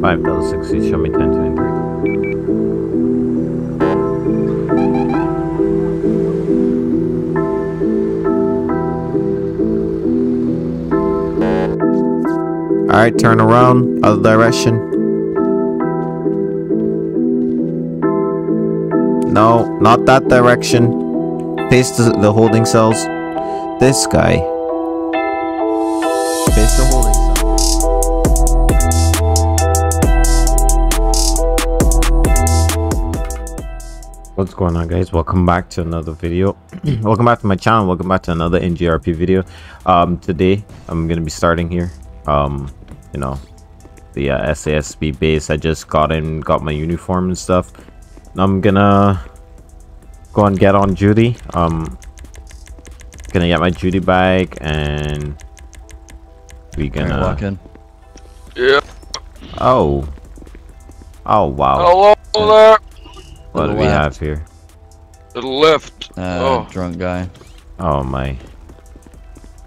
Five dollars sixty. Show me ten twenty three. All right, turn around, other direction. No, not that direction. Face the, the holding cells. This guy. Going on guys? Welcome back to another video. Welcome back to my channel. Welcome back to another NGRP video. Um today I'm gonna be starting here. Um, you know, the uh, SASP base. I just got in, got my uniform and stuff. I'm gonna go and get on duty. Um, gonna get my duty bag and we Alright, gonna. walk in. Yeah. Oh. Oh wow. Hello there. What do we left. have here? To the left. Uh, oh. drunk guy. Oh my.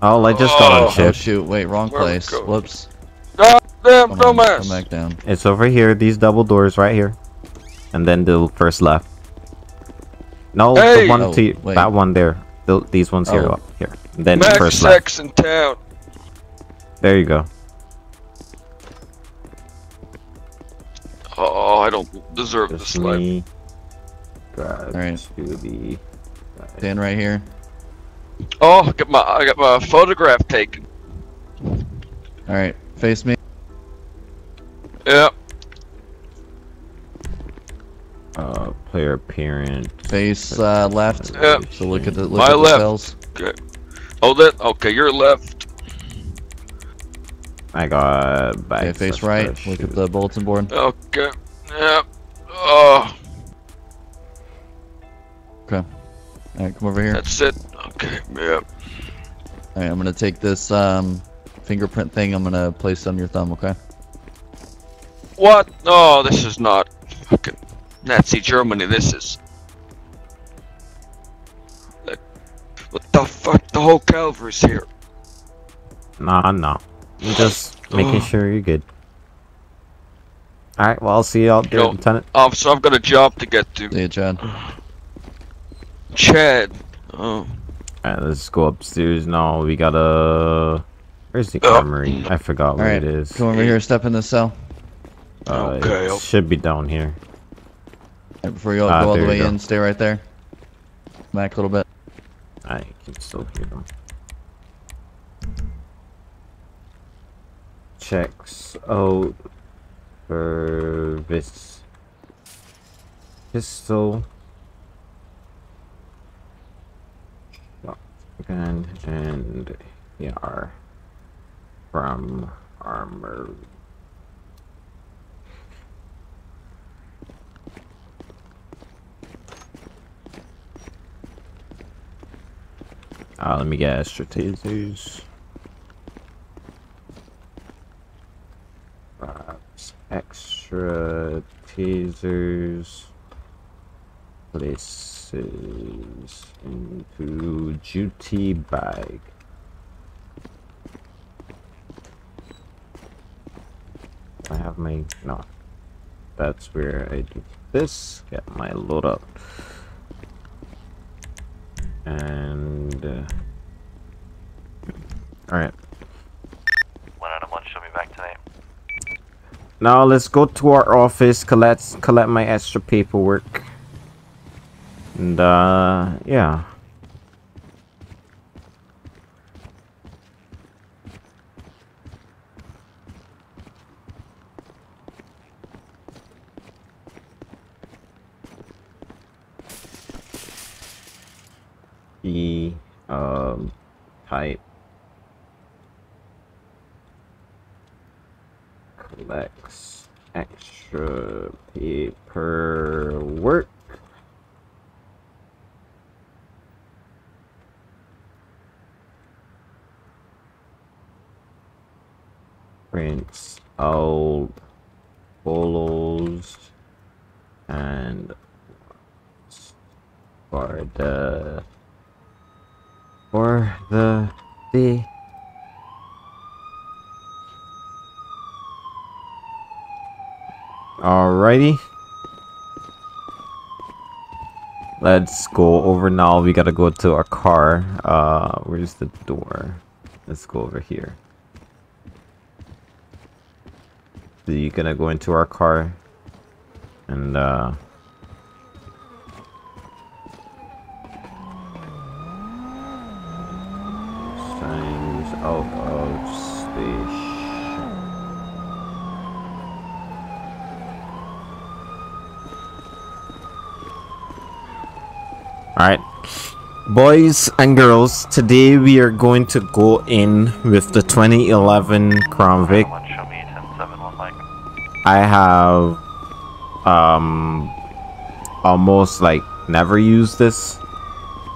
Oh, I just got Oh. on Oh shoot! Wait, wrong Where we place. Whoops. God damn Come on, come back down. It's over here. These double doors right here, and then the first left. No, Hey! the one Oh, to wait. that one there. The, these ones here. Oh. up here. And then the Max first left. sex in town. There you go. Oh, I don't deserve Just this life. me. Grab Alright. to the. Stand right here. Oh, I got my I got my photograph taken. All right, face me. Yep. Uh, player appearance. Face uh, left. Yep. So look at the look My at the cells. Okay. Oh, that okay. You're left. I got. Okay, face right. Look at the bulletin board. Okay. Yep. Oh, right, come over here. That's it. Okay. Yeah. right, I'm gonna take this um, fingerprint thing. I'm gonna place it on your thumb. Okay. What? No, this is not fucking Nazi Germany. This is. Like, What the fuck? The whole Calvary's here. Nah, nah. I'm just making Oh. sure you're good. All right. Well, I'll see you out there, Yo. Lieutenant. Officer, I've got a job to get to. See you, Chad. Chad. Oh. Alright, let's go upstairs now. We gotta. Where's the Oh. armory? I forgot where it Alright, is. Come over here. Step in this cell. Uh, Okay, it should be down here. Right, before you go, Ah, go all the way in, stay right there. Back a little bit. I can still hear them. Checks out This. pistol. Shotgun and AR from armor. Uh, let me get extra tasers. Perhaps extra tasers. Places into duty bag. I have my no. That's where I do this. Get my load up. And uh, all right. One out of one, show me back tonight. Now let's go to our office, collect collect my extra paperwork. And uh yeah. E um type collects extra paperwork. Prints out photos and for the for the the Alrighty. Let's go over now. We gotta go to our car. Uh, where's the door? Let's go over here. So you're gonna go into our car and uh signs out of station. Alright. Boys and girls, today we are going to go in with the 2011 Crown Vic. One, show me 1071 Mike. I have um almost like never used this.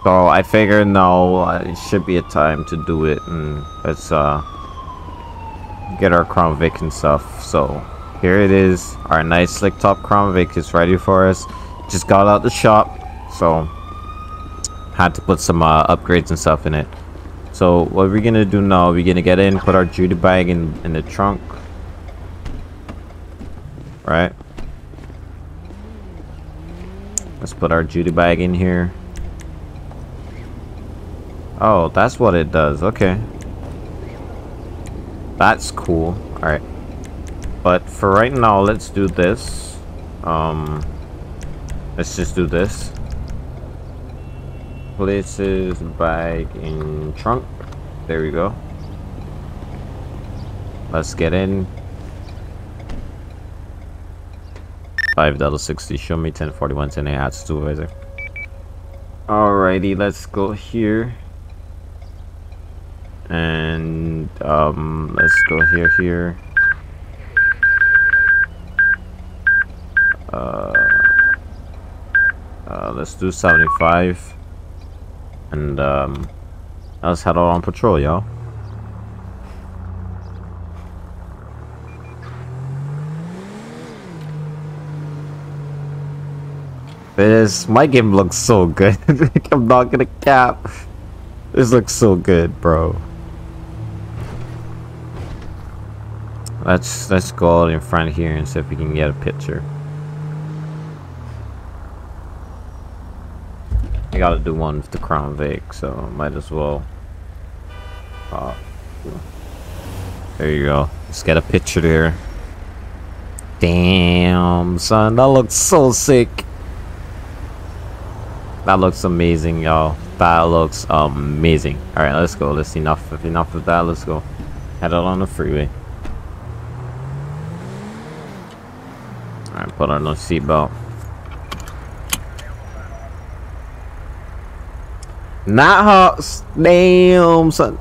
So I figured no, uh, it should be a time to do it and let's uh get our Crown Vic and stuff. So here it is. Our nice slick top Crown Vic is ready for us. Just got out the shop, so had to put some uh, upgrades and stuff in it. So what we're gonna do now, we're gonna get in, put our duty bag in in the trunk. Right. Let's put our duty bag in here. Oh, that's what it does. Okay. That's cool. Alright. But for right now, let's do this. Um, let's just do this. Places bag in trunk. There we go. Let's get in. Five dollar sixty. Show me ten forty one ten ad supervisor. Alrighty, let's go here. And um let's go here here. Uh, uh let's do 75 and um let's head out on patrol y'all This my game looks so good. I'm not gonna cap. This looks so good, bro. Let's let's go out in front here and see if we can get a picture. I gotta do one with the Crown Vic, so might as well. Uh, there you go. Let's get a picture there. Damn, son, that looks so sick. That looks amazing, y'all. That looks amazing. All right, let's go. Let's enough. If enough of that, let's go. Head out on the freeway. All right, put on the seatbelt. Not hot. Damn, son.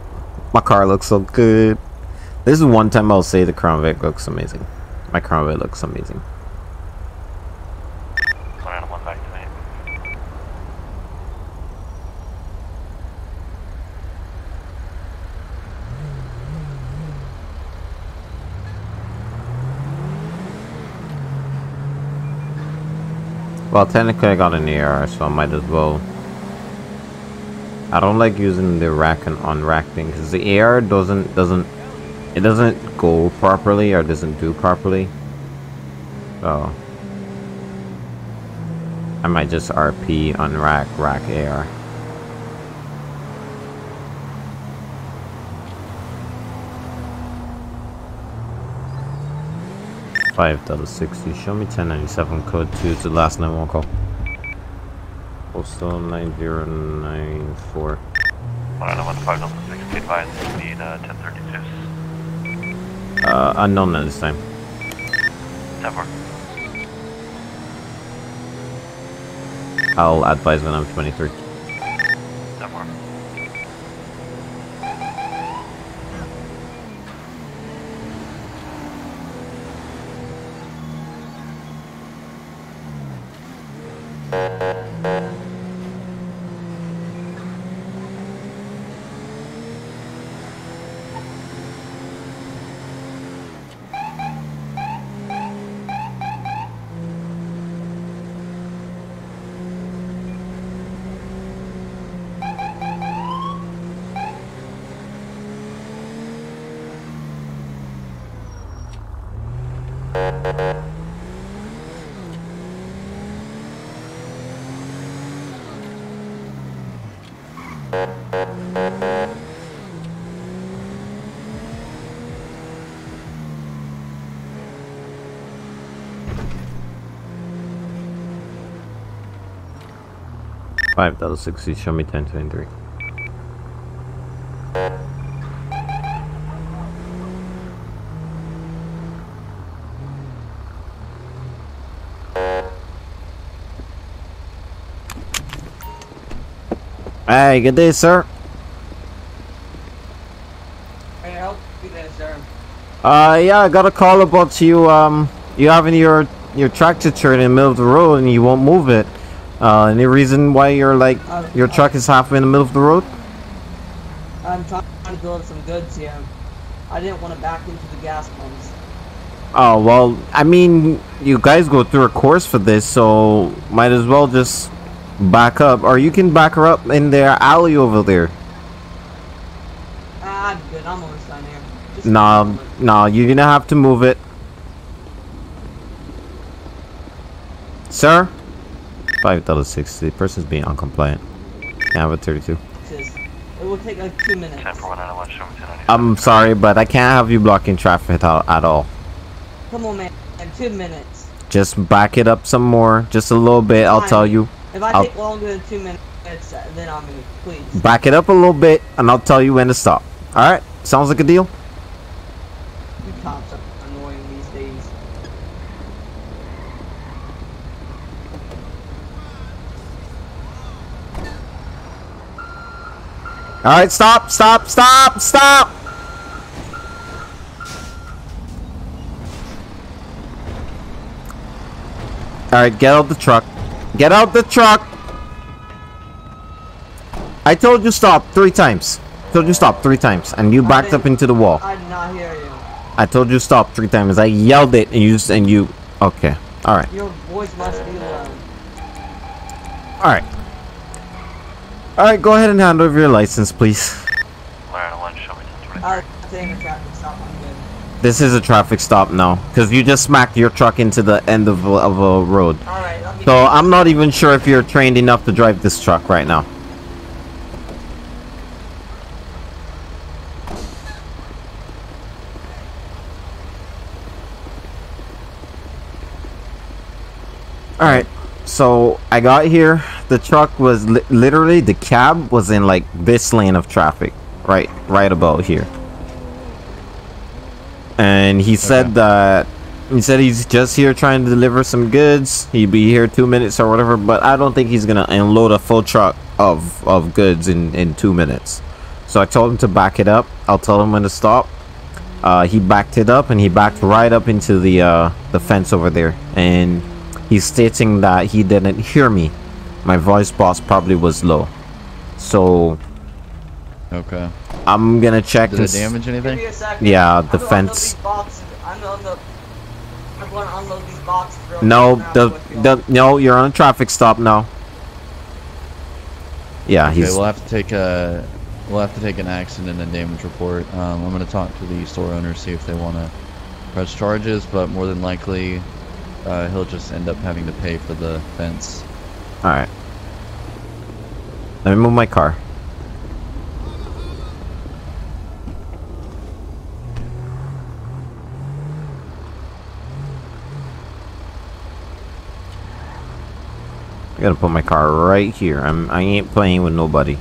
My car looks so good. This is one time I'll say the Crown Vic looks amazing. My Crown Vic looks amazing. One out of one back tonight. Well, technically I got an AR, so I might as well. I don't like using the rack and unrack thing because the AR doesn't doesn't it doesn't go properly or doesn't do properly. So I might just RP unrack rack AR. Five dollar sixty. Show me ten ninety seven code two to the last nine one call. Postal 9094. 1115 Delta 6, be advised, we need uh, 1036. Uh, unknown at this time. 10. I'll advise when I'm 23. 5,060, show me 1023. Hey, good day, sir. Can I help you there, sir? Uh, yeah, I got a call about you. Um, you having your your tractor trailer in the middle of the road and you won't move it. Uh, any reason why you're like Uh, your truck is halfway in the middle of the road? I'm trying to build some goods here. I didn't want to back into the gas pumps. Oh well, I mean, you guys go through a course for this, so might as well just back up, or you can back her up in their alley over there. Ah, I'm good. I'm almost done here. Just Nah, give me a moment. nah, you're gonna have to move it, sir. Five dollars sixty. The person's being uncompliant. Can I have a thirty-two? It will take like two minutes. 10 for 191, show me 1095. I'm sorry, but I can't have you blocking traffic at all. Come on, man. In two minutes. Just back it up some more, just a little bit. I'll tell you. If I I'll- take longer than two minutes, then I'll move. Please. Back it up a little bit, and I'll tell you when to stop. All right? Sounds like a deal. You cops are annoying these days. All right, stop, stop, stop, stop. All right, get out the truck. Get out the truck. I told you stop three times. Told you stop three times, and you backed up into the wall. I did not hear you. I told you stop three times. I yelled it, and you and you. Okay. All right. Your voice must be low. All right. All right. Go ahead and hand over your license, please. 191, show me 1023. A traffic stop. This is a traffic stop now, because you just smacked your truck into the end of a, of a road. Alright, let me. So I'm not even sure if you're trained enough to drive this truck right now. All right. So I got here. The truck was li- literally the cab was in like this lane of traffic, right, right about here. And he said Okay. that he said he's just here trying to deliver some goods. He'd be here two minutes or whatever, but I don't think he's gonna unload a full truck of of goods in in two minutes. So I told him to back it up. I'll tell him when to stop. Uh, he backed it up and he backed right up into the uh, the fence over there, and he's stating that he didn't hear me. My voice box probably was low, so Okay. I'm gonna check. Did it damage anything? me a. Yeah, I'm the gonna unload fence. These boxes. I'm gonna unload. I'm gonna unload these boxes. real No, the, I'll be with you. the no, you're on a traffic stop now. Yeah, Okay, he's we'll have to take a we'll have to take an accident and damage report. Um, I'm gonna talk to the store owner see if they want to press charges, but more than likely uh, he'll just end up having to pay for the fence. all right. Let me move my car. I gotta put my car right here. I'm I ain't playing with nobody.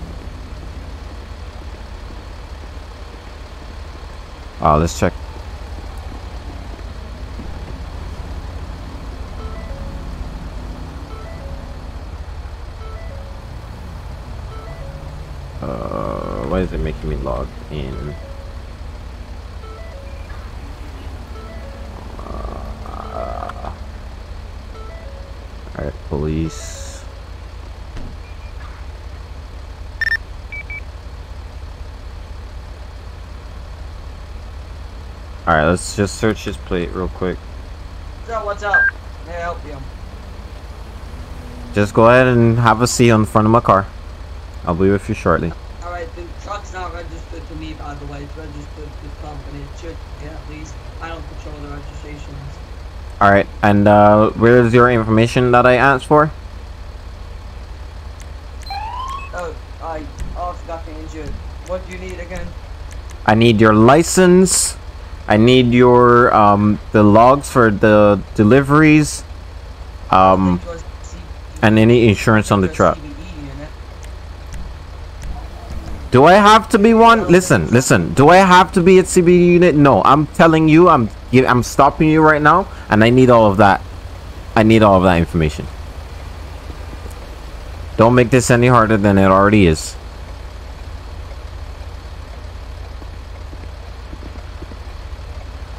Oh, let's check. Uh, why is it making me log in? Uh, Alright, police. Alright, let's just search his plate real quick. So what's up? May I help you? Just go ahead and have a seat in front of my car. I'll be with you shortly. Alright, the truck's not registered to me, by the way. It's registered to the company. It should be at least. I don't control the registrations. Alright, and uh, where is your information that I asked for? Oh, I also got injured. What do you need again? I need your license. I need your um the logs for the deliveries. Um and any insurance on the truck. Do I have to be one? Listen, listen. Do I have to be at CBD unit? No. I'm telling you. I'm I'm stopping you right now, and I need all of that. I need all of that information. Don't make this any harder than it already is.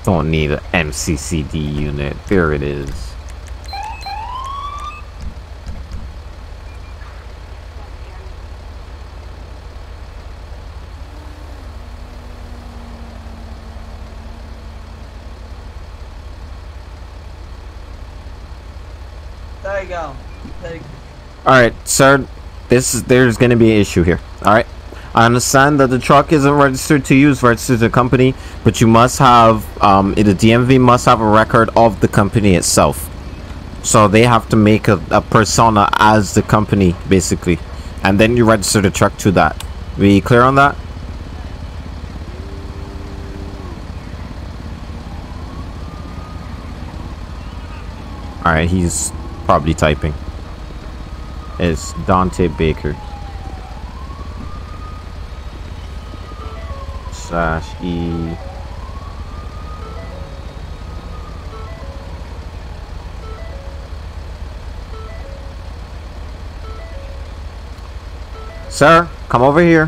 Don't need an MCCD unit. There it is. There you go. Alright, sir. This is there's gonna be an issue here. All right. I understand that the truck isn't registered to it's registered to the company. But you must have um, the DMV must have a record of the company itself. So they have to make a, a persona as the company, basically, and then you register the truck to that. We clear on that? All right, he's probably typing. It's Dante Baker. Slash E. Sir, come over here.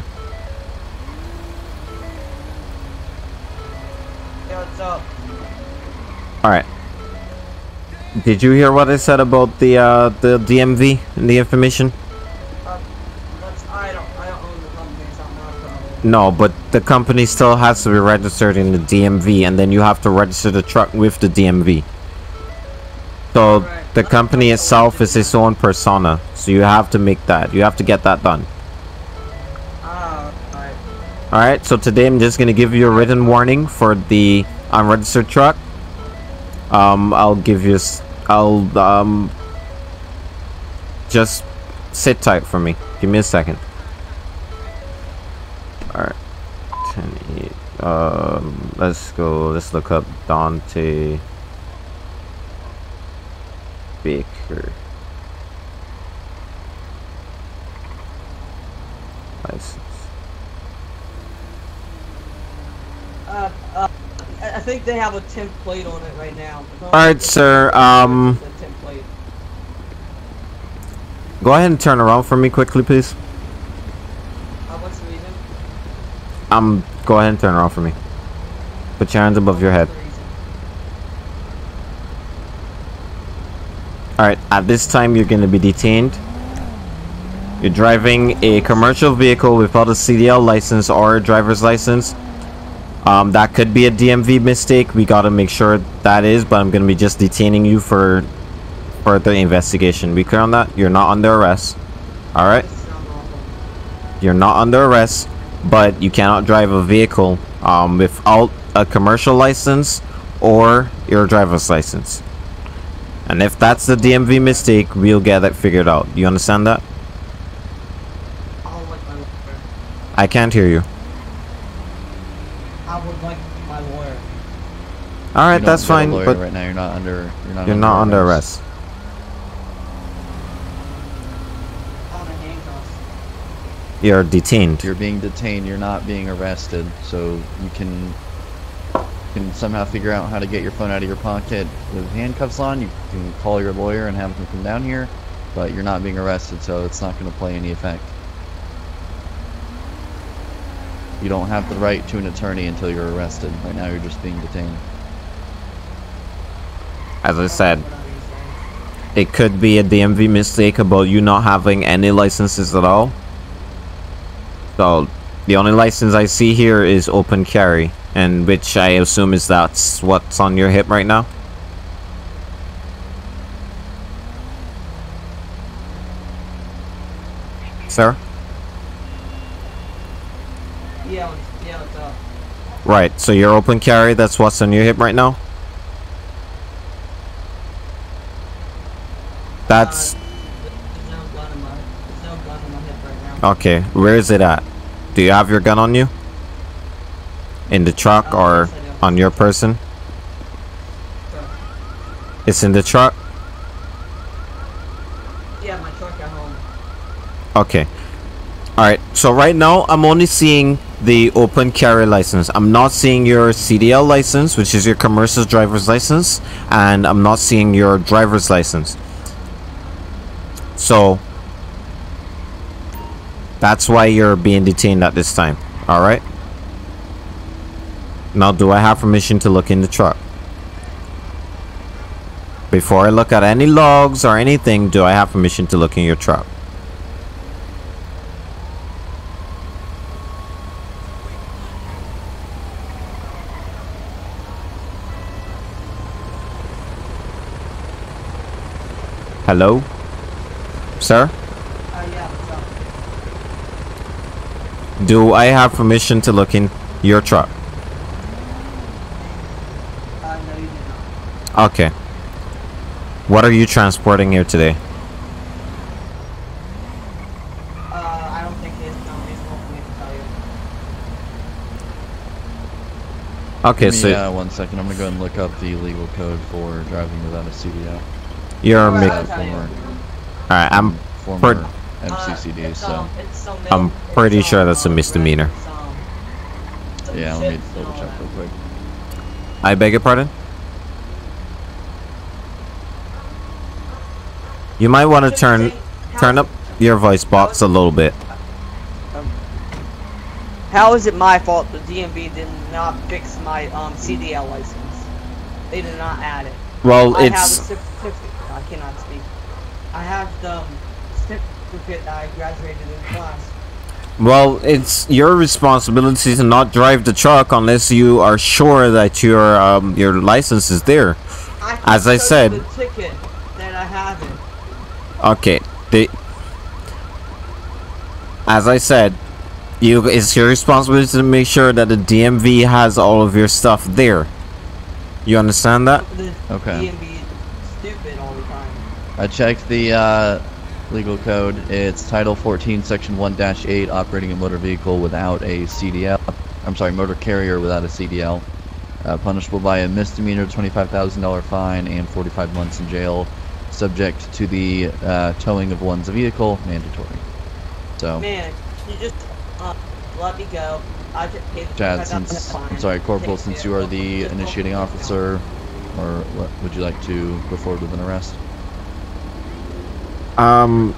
Hey, what's up? All right. Did you hear what I said about the uh, the DMV and the information? Uh, that's, I don't, I don't own the company, it's not my problem. No, but the company still has to be registered in the DMV, and then you have to register the truck with the DMV. So the company itself is its own persona, so you have to make that. You have to get that done. Ah, alright. All right. So today I'm just gonna give you a written warning for the unregistered truck. Um, I'll give you. I'll, um. Just sit tight for me. Give me a second. All right. 10 8. Um, let's go. Let's look up Dante Baker. License. Uh, uh, I think they have a temp plate on it right now. All right, sir. Um. The temp plate. Go ahead and turn around for me quickly, please. Uh, what's the reason? Um, go ahead and turn around for me. Put your hands above your head. Alright, at this time you're gonna be detained. You're driving a commercial vehicle without a CDL license or a driver's license. Um, that could be a DMV mistake. We gotta make sure that is, but I'm gonna be just detaining you for further investigation. We clear on that? You're not under arrest. Alright? You're not under arrest, but you cannot drive a vehicle um, without a commercial license or your driver's license. And if that's the DMV mistake, we'll get it figured out. You understand that? I would like my lawyer. I can't hear you. I would like my lawyer. All right, You that's fine, but right now you're not under. You're not. you're not under arrest. I'm in handcuffs. You're detained. You're being detained. You're not being arrested. So you can can somehow figure out how to get your phone out of your pocket with handcuffs on. You can call your lawyer and have them come down here, but you're not being arrested, so it's not going to play any effect. You don't have the right to an attorney until you're arrested. Right now, you're just being detained. As I said, Whatever you say. it could be a DMV mistake about you not having any licenses at all. So the only license I see here is open carry, and which I assume is that's what's on your hip right now. Sir? Yeah, yeah, what's up? Right, so your open carry, that's what's on your hip right now? That's Uh, there's no gun in my, there's no gun in my hip right now. Okay. Where is it at? Do you have your gun on you? In the truck or yes, I do. on your person? It's in the truck? Yeah, my truck at home. Okay. All right. So right now, I'm only seeing the open carry license. I'm not seeing your CDL license, which is your commercial driver's license, and I'm not seeing your driver's license. So that's why you're being detained at this time. All right. Now, do I have permission to look in the truck? Before I look at any logs or anything, do I have permission to look in your truck? Hello? Sir? Uh, yeah, what's up? Do I have permission to look in your truck? Uh, no, you did not. Okay. What are you transporting here today? Uh, I don't think it's no reasonable for me to tell you. Okay, Give me, so uh, one second. I'm gonna go and look up the legal code for driving without a CDL. you're Alright, make. I'll All tell you. former, right, I'm former Per- MCCD. Uh, so I'm pretty sure um, that's a um, misdemeanor. um, yeah, let me double um, check real quick. I beg your pardon. You might want to turn turn up your voice box a little bit. How is it my fault the DMV did not fix my um CDL license? They did not add it. Well, I have a it's certificate. I cannot speak. I have the certificate that I graduated in class. well, it's your responsibility to not drive the truck unless you are sure that your um your license is there. I can As I show said- the ticket that I have it. Okay. The as I said, you it's your responsibility to make sure that the DMV has all of your stuff there. You understand that? The Okay. DMV is stupid all the time. I checked the uh, legal code. It's Title 14, Section 1-8, operating a motor vehicle without a CDL. I'm sorry, motor carrier without a CDL. Uh, punishable by a misdemeanor, $25,000 fine, and 45 months in jail, subject to the uh, towing of one's vehicle, mandatory. So, Man, you just uh, let me go. I just paid Chad, since. I'm sorry, Corporal, Take since care you are the initiating officer, or what, would you like to go forward with an arrest? Um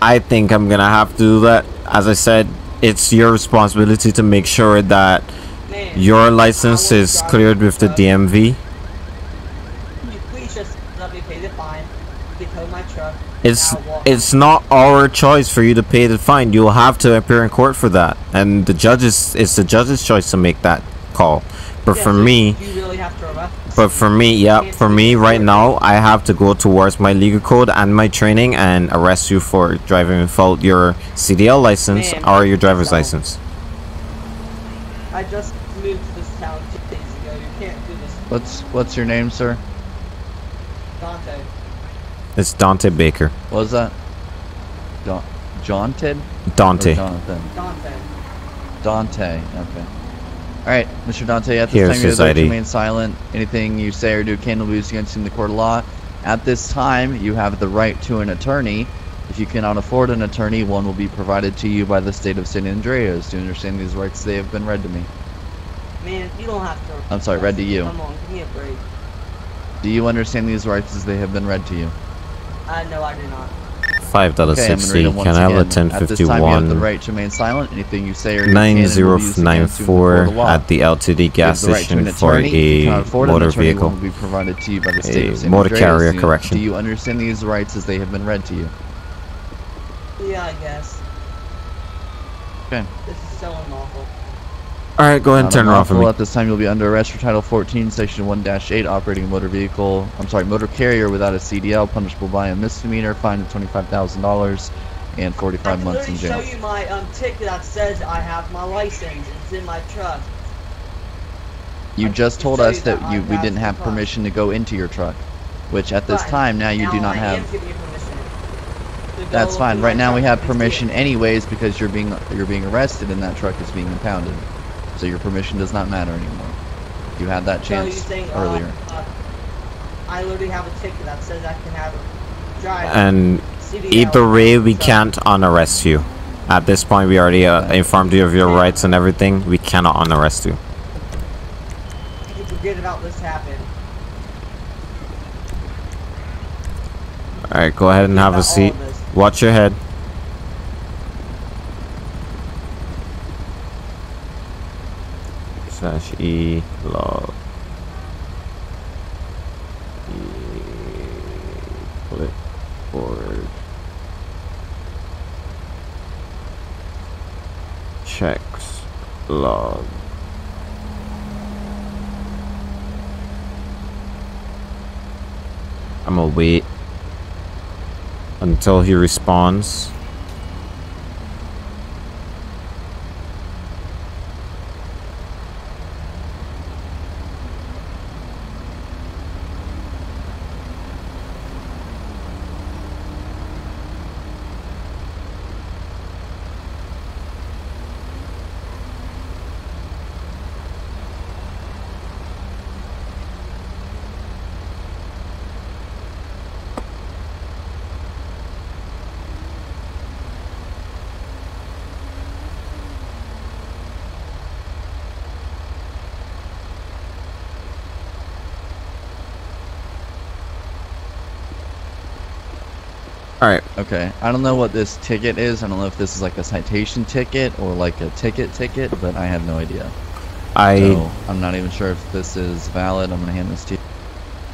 I think I'm gonna have to do that. As I said, it's your responsibility to make sure that your license is cleared with the. DMV. Can you please just let me pay the fine? You my truck. It's it's not our choice for you to pay the fine. You'll have to appear in court for that, and the judges it's the judge's choice to make that call. But Yeah, for so me, you really have to arrest. but for me, yeah, for me right now, I have to go towards my legal code and my training and arrest you for driving without your CDL license Man, or your driver's so- license. I just moved to this town two days ago. You can't do this, What's what's your name, sir? Dante. It's Dante Baker. What was that? Don Jonted? Dante. Or Jonathan? Dante. Dante. Okay. All right, Mr. Dante. At this Here's time, you his have to remain silent. Anything you say or do can be used against you in the court of law. At this time, you have the right to an attorney. If you cannot afford an attorney, one will be provided to you by the state of San Andreas. Do you understand these rights? They have been read to me. Man, you don't have to. I'm sorry, read to you. Come on, give me a break. Do you understand these rights as they have been read to you? Uh, no, I do not. Five dollars Okay, I'm gonna sixty. them once Can I have a again. At this fifty time, you have the right to remain silent. Anything you say or do can nine and zero will be used nine against you in the court four of law. at the LTD gas the right station an for attorney. If a cannot afford an motor vehicle. Will be provided to you by the state A of San motor Andreas. carrier Do you- correction. Do you understand these rights as they have been read to you? Yeah, I guess. Okay. This is so unlawful. All right, go ahead and turn it off for me. At this time, you'll be under arrest for Title 14, Section 1-8, operating a motor vehicle. I'm sorry, motor carrier without a CDL, punishable by a misdemeanor, fine of $25,000, and 45 can months in literally jail. show you my um ticket that says I have my license. It's in my truck. You I just told us that that you we didn't have the class. permission to go into your truck, which at this Fine. time now you do not I have. Am giving you permission That's fine. Right now we have and see it. permission anyways because you're being you're being arrested and that truck is being impounded. So your permission does not matter anymore. You had that So chance saying, uh, earlier. uh, I literally have a ticket that says I can have it drive. And CDL. Either way, we can't unarrest you. At this point, we already uh, informed you of your rights and everything. We cannot unarrest you. You forget about this happened. Alright, go ahead and have a seat. Watch your head. Slash E log. Clipboard. Checks log. I'm gonna wait until he responds. Alright, Okay, I don't know what this ticket is. I don't know if this is like a citation ticket or like a ticket ticket, but I have no idea. I So I'm not even sure if this is valid. I'm gonna hand this to you.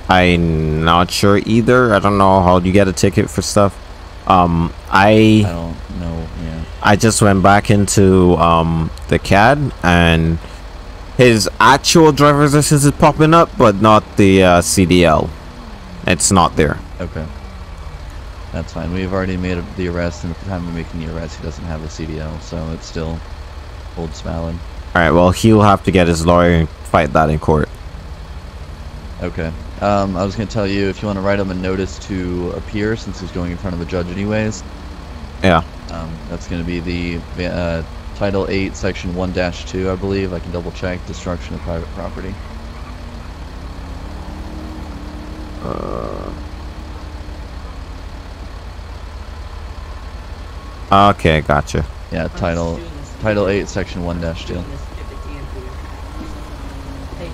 I'm not sure either. I don't know how you get a ticket for stuff. Um, I I don't know. Yeah. I just went back into um the CAD and his actual driver's license is popping up, but not the uh, CDL. It's not there. Okay. That's fine. We've already made a, the arrest, and at the time of making the arrest, he doesn't have a CDL, so it still holds valid. All right. Well, he'll have to get his lawyer and fight that in court. Okay. Um, I was gonna tell you if you want to write him a notice to appear, since he's going in front of a judge anyways. Yeah. Um, that's gonna be the uh, Title 8, Section 1-2, I believe. I can double check. Destruction of private property. Okay, gotcha. Yeah, Title just doing this Title 8, Section 1-2. doing this stupid DMV. Hey.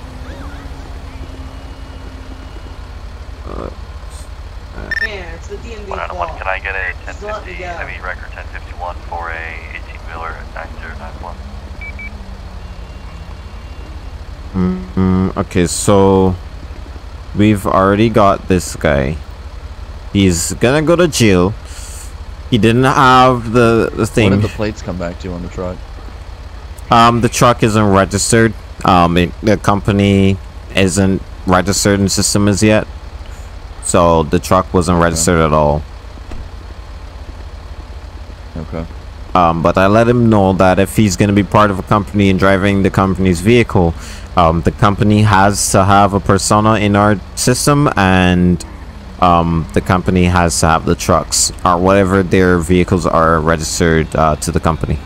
Man, it's the DMV One out of one, can I get a Just let me 1050 heavy wrecker 1051 for a 18 wheeler at 9091? Mm, okay, so we've already got this guy. He's gonna go to jail. He didn't have the the What thing. did the plates come back to you on the truck? Um, the truck isn't registered. Um, it, the company isn't registered in system as yet. So the truck wasn't Okay. registered at all. Okay. Um, but I let him know that if he's going to be part of a company and driving the company's vehicle, um, the company has to have a persona in our system and um, the company has to have the trucks or whatever their vehicles are registered uh, to the company.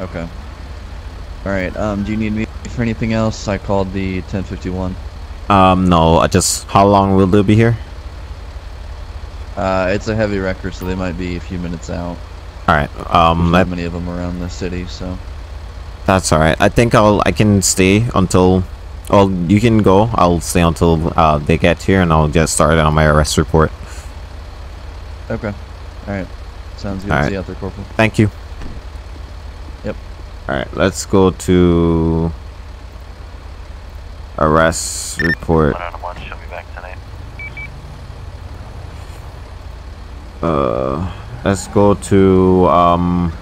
Okay. Alright, um, do you need me for anything else? I called the 1051. Um, no, I just, how long will they be here? Uh, it's a heavy wrecker, so they might be a few minutes out. Alright, There's um, not let, many of them around the city, so. that's alright. I think I'll, I can stay until, well, you can go. I'll stay until uh, they get here and I'll get started on my arrest report. Okay. Alright. Sounds good. Alright. See you out there, Corporal. Thank you. Yep. Alright, let's go to arrest report. One out of one, she'll be back tonight. Uh, let's go to um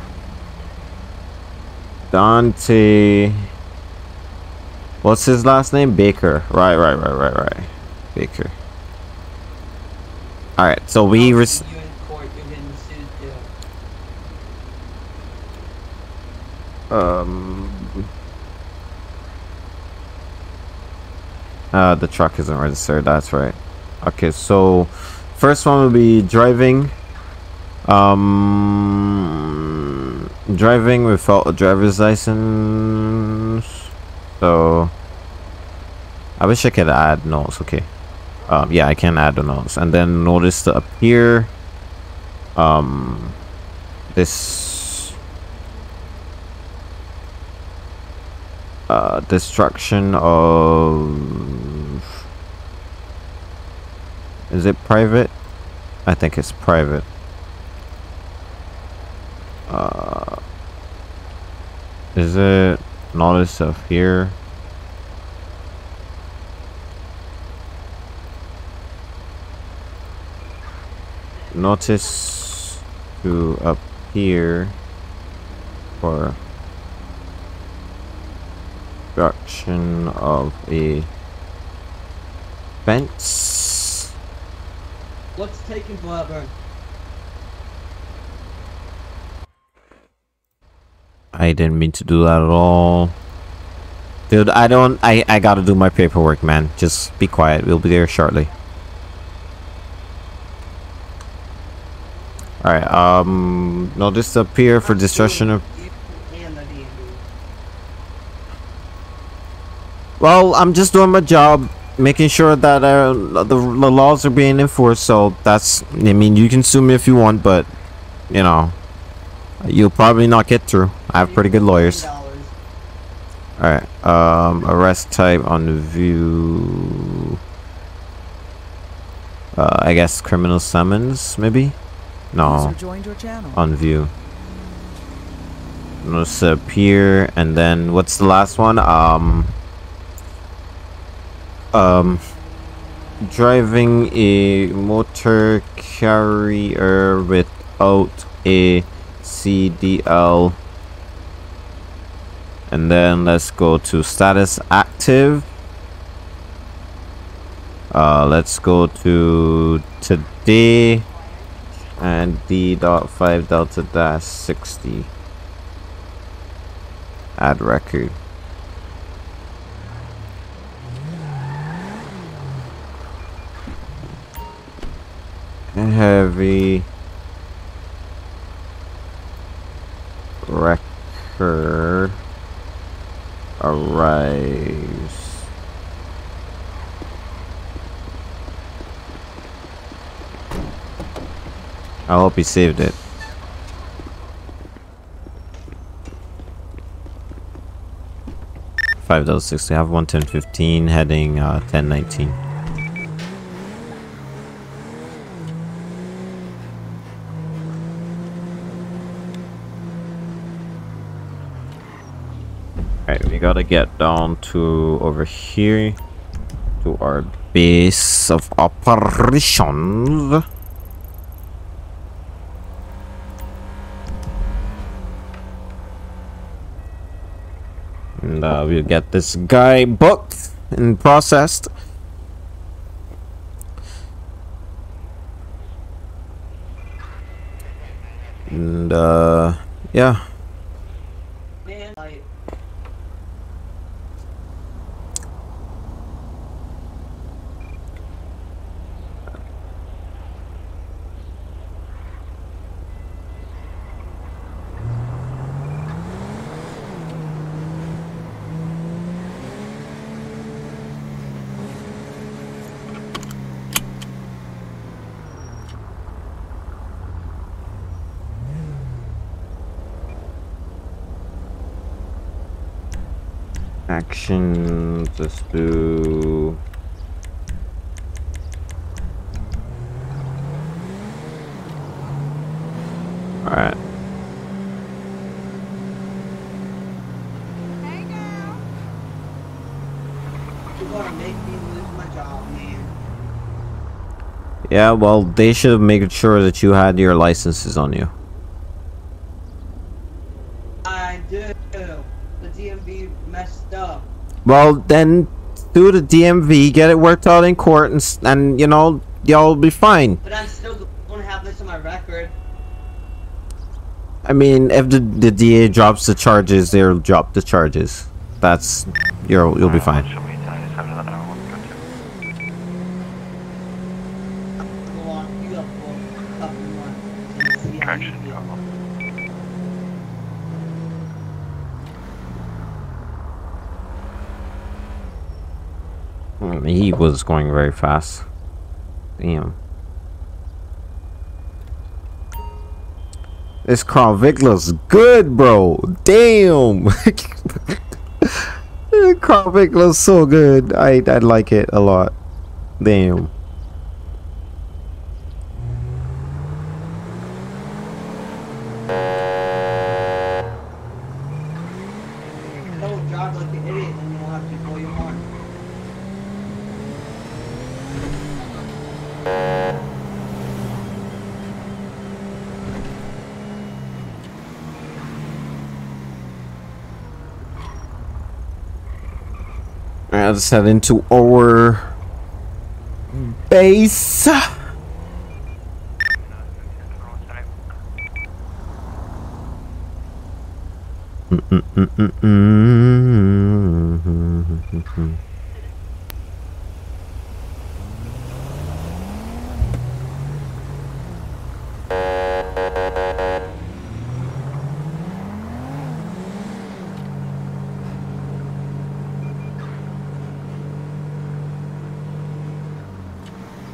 Dante. What's his last name? Baker. Right, right, right, right, right. Baker. All right, so we I'll rec- see you in court, you're getting sued too. um uh the truck isn't registered. That's right. Okay, so first one will be driving. Um, driving without a driver's license. So I wish I could add. No, it's okay. Um, yeah, I can add the notice. And then notice to appear. Um, this uh, destruction of is it private? I think it's private. Uh, is it notice of here? Notice to here? for construction of a fence. What's taking forever? I didn't mean to do that at all. Dude, I don't I I got to do my paperwork, man. Just be quiet. We'll be there shortly. All right. Um notice to appear for destruction of. Well, I'm just doing my job, making sure that uh, the, the laws are being enforced. So that's, I mean, you can sue me if you want, but you know, you'll probably not get through. I have pretty good lawyers. All right. Um, arrest type on the view. Uh, I guess criminal summons, maybe. No, User joined your channel. on view. To appear, and then what's the last one? Um. Um. Driving a motor carrier without a CDL. And then let's go to status active. Uh, let's go to today and D dot five delta dash sixty. Add record. And heavy wrecker arrives. I hope he saved it. Five dollars sixty. I have one ten fifteen heading uh ten nineteen. Alright, we gotta get down to over here to our base of operations. And uh, we'll get this guy booked and processed. And uh, yeah. Actions. Let's do. Alright. you're gonna make me lose my job, man. Yeah, well, they should have made sure that you had your licenses on you. I do. The DMV messed up. Well, then do the DMV, get it worked out in court, and, and you know, y'all will be fine. But I'm still gonna have this on my record. I mean, if the, the DA drops the charges, they'll drop the charges. That's, you're, you'll be fine. Show me 97 to the hour, one, go to. Go on, you up for a couple months and see how you Correction, feel. go. Was going very fast. Damn. This Crown Vic looks good, bro. Damn. Vic looks so good. I I like it a lot. Damn. Don't drive like an idiot, and you won't have to pull your horn. Alright, let's head into our base. Mm-mm-mm-mm-mm.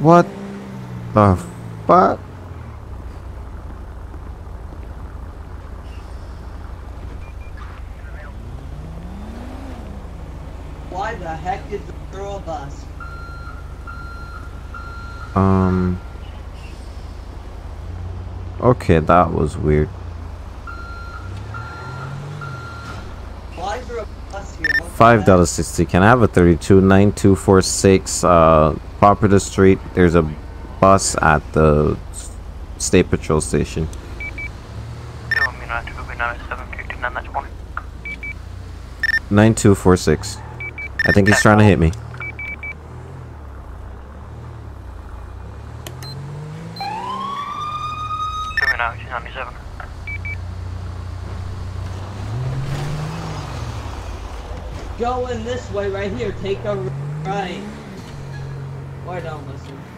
What the fuck? Why the heck did the girl bus? Um. Okay, that was weird. Five dollars sixty. Can I have a thirty-two nine two four six? Uh, Popular Street. There's a bus at the state patrol station. Nine two four six. I think he's trying to hit me. Going this way right here. Take a right. Why don't listen?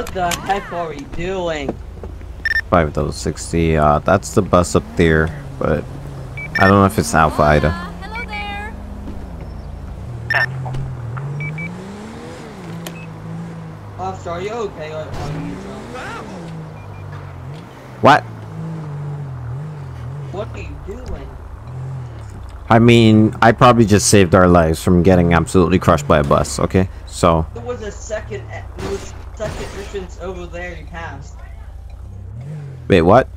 What the heck are we doing? Five dollars sixty. Uh, that's the bus up there, but I don't know if it's Alpha Ida. hello there. Officer, are you okay? Or are you drunk? What? What are you doing? I mean, I probably just saved our lives from getting absolutely crushed by a bus. Okay, so There was a second, there was second entrance over there you passed. wait, what?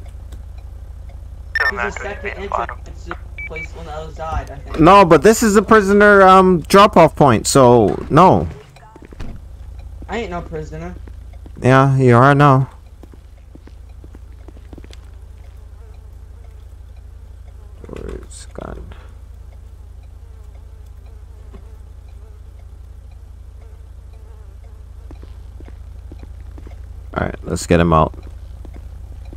There's a second entrance place on the other side, I think. No, but this is a prisoner um drop-off point, so no. I ain't no prisoner. Yeah, you are now. Where's gun? Alright, let's get him out.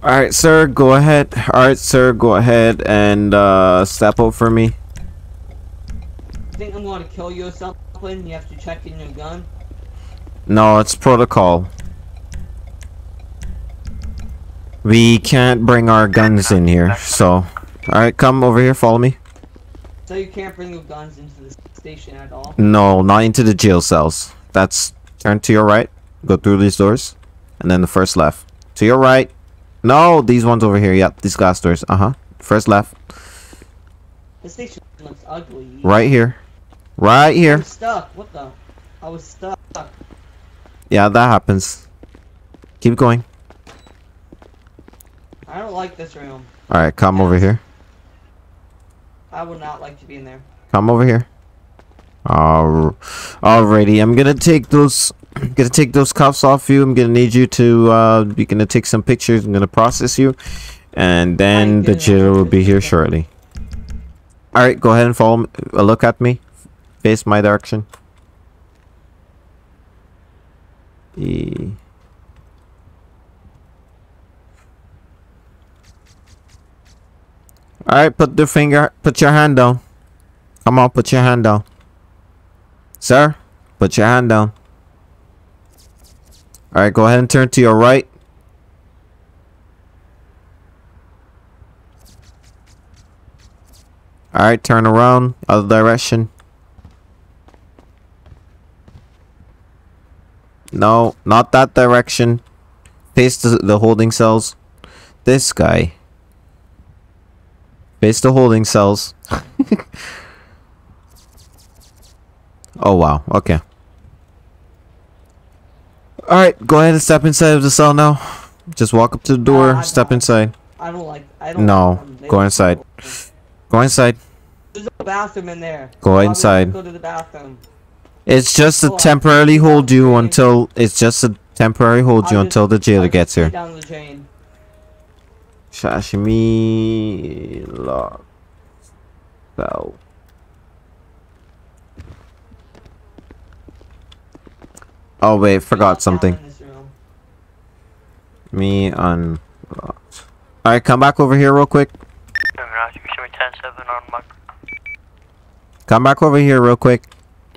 Alright, sir, go ahead. Alright, sir, go ahead and uh, step up for me. You think I'm gonna kill you or something? You have to check in your gun? No, it's protocol. We can't bring our guns in here, so... Alright, come over here, follow me. So you can't bring your guns into the station at all? No, not into the jail cells. That's... Turn to your right, go through these doors, and then the first left. To your right. No, these ones over here, yep, these glass doors, uh-huh. First left. The station looks ugly. Right here. Right here. stuck. What the? I was stuck. Yeah, that happens. Keep going. I don't like this room. Alright, come over here. I would not like to be in there. Come over here. Alr- Alrighty, I'm gonna take those gonna take those cuffs off you. I'm gonna need you to uh you're gonna take some pictures, I'm gonna process you. And then the jailer will be here shortly. Alright, go ahead and follow me. uh, Look at me. Face my direction. E All right, put the finger, put your hand down. Come on, put your hand down. Sir, put your hand down. All right, go ahead and turn to your right. All right, turn around, other direction. No, not that direction. Face the, the holding cells. This guy. Face the holding cells. oh, wow. Okay. Alright, go ahead and step inside of the cell now. Just walk up to the door, I step inside. I don't like. I don't. No, like go inside. Go inside. There's a bathroom in there. Go inside. Go to the bathroom. It's just to temporarily hold you until it's just to temporarily hold you I'll until the jailer gets here. stay Down the chain. Sashimi lock. Oh wait, forgot something. in this room. Me on. Alright, come back over here real quick. Roger, show me 10-7 on my... Come back over here real quick.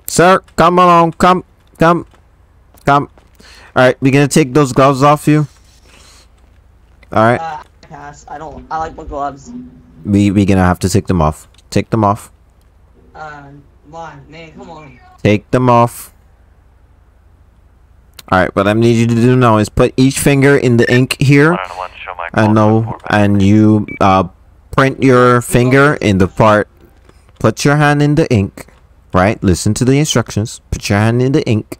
Sir, come along. Come. Come. Come. Alright, we gonna take those gloves off you. Alright. Uh, I pass. I don't. I like my gloves. We we gonna have to take them off. Take them off. Uh, come on, man, come on. Take them off. Alright, what I need you to do now is put each finger in the ink here. One on one, show my I know, and you uh print your finger in the part. Put your hand in the ink, right? Listen to the instructions. Put your hand in the ink,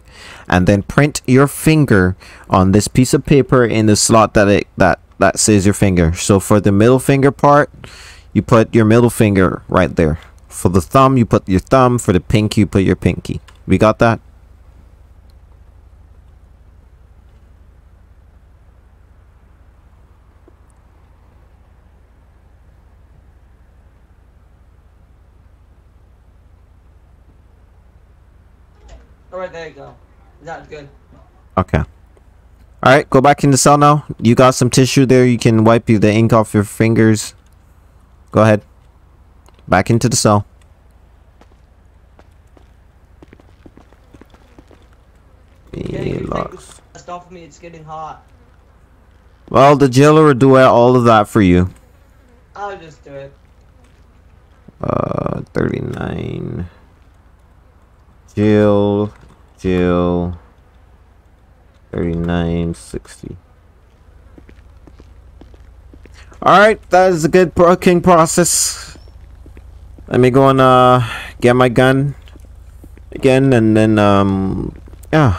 and then print your finger on this piece of paper in the slot that it that that says your finger. So for the middle finger part, you put your middle finger right there. For the thumb, you put your thumb. For the pinky, you put your pinky. We got that? Alright, there you go. That's good. Okay. Alright, go back in the cell now. You got some tissue there. You can wipe you the ink off your fingers. Go ahead. Back into the cell. Yeah, you can take Relax. this vest off of me. It's getting hot. Well, the jailer will do all of that for you. I'll just do it. Uh, 39. Jill. Jill. 39, 60. Alright, that is a good working process. Let me go and uh, get my gun again and then, um, yeah.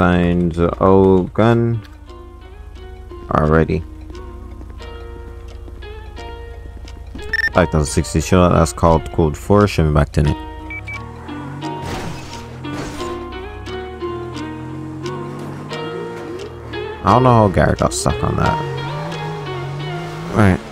Signed old oh, gun. Already. Like the 60 shot, that's called code 4. Show me back to it. I don't know how Gary got stuck on that. Alright.